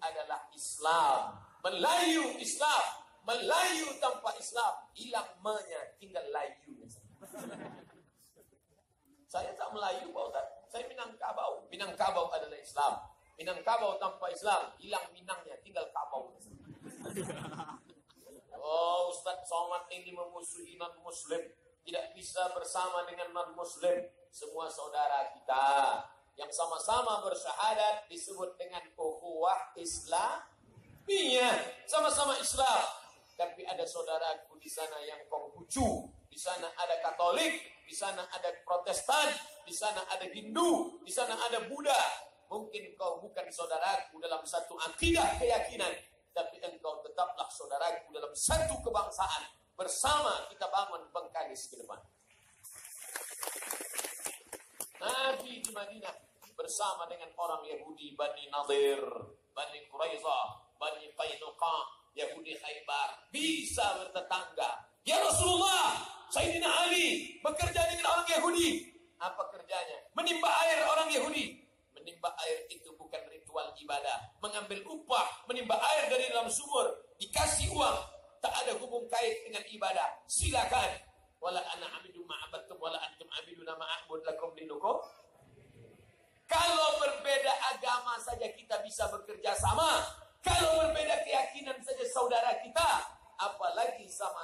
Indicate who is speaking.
Speaker 1: adalah Islam. Melayu Islam. Melayu tanpa Islam. Hilang menya, tinggal layunya. Saya tak Melayu, Pak Ustaz. Saya Minangkabau. Minangkabau adalah Islam. Minangkabau tanpa Islam, hilang Minangnya, tinggal Kabau. Oh, Ustaz Somad ini memusuhi non-muslim. Tidak bisa bersama dengan non-muslim. Semua saudara kita yang sama-sama bersyahadat disebut dengan ukhuwah Islam. Iya, sama-sama Islam. Tapi ada saudaraku di sana yang Konghucu, di sana ada Katolik, di sana ada Protestan, di sana ada Hindu, di sana ada Buddha. Mungkin kau bukan saudaraku dalam satu akidah keyakinan, tapi engkau tetaplah saudaraku dalam satu kebangsaan. Bersama kita bangun Bengkalis ke depan. Nabi di Madinah bersama dengan orang Yahudi Bani Nadir, Bani Quraizah, Bani Qainuqa, Yahudi Khaybar bisa bertetangga. Ya Rasulullah, Sayyidina Ali bekerja dengan orang Yahudi. Apa kerjanya? Menimba air orang Yahudi. Menimba air itu bukan ritual ibadah. Mengambil upah, menimba air dari dalam sumur, dikasih uang. Tak ada hubung kait dengan ibadah. Silakan. Wala ana amidu ma'abattum wala antum abiduna bisa bekerja sama. Kalau berbeda keyakinan saja saudara kita, apalagi sama